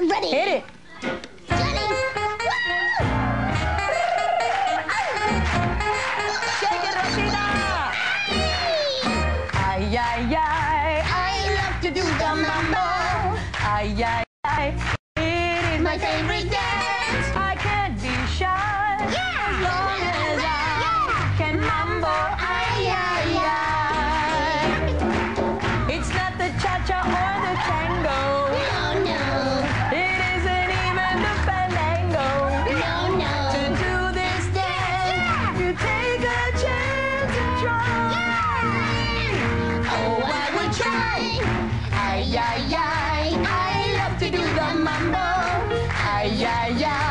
ready. Hit it. Shake it, Rosita. Ay, ay, ay. I love to do the mambo. Ay, ay, ay. It is my favorite dance. ay, ay, ay. I love to do the mambo. Ay, ay, ay.